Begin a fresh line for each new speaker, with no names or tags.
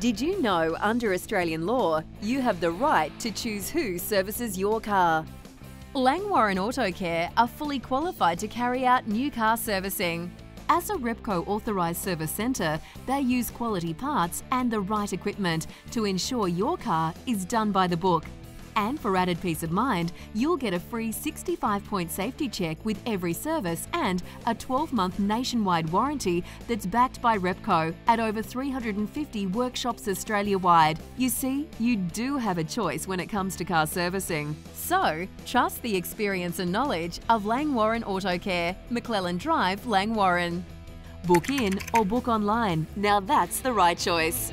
Did you know under Australian law, you have the right to choose who services your car? Langwarrin Auto Care are fully qualified to carry out new car servicing. As a Repco authorised service centre, they use quality parts and the right equipment to ensure your car is done by the book and for added peace of mind, you'll get a free 65 point safety check with every service and a 12 month nationwide warranty that's backed by Repco at over 350 workshops Australia wide. You see, you do have a choice when it comes to car servicing. So, trust the experience and knowledge of Langwarrin Auto Care, McClelland Drive, Langwarrin. Book in or book online. Now that's the right choice.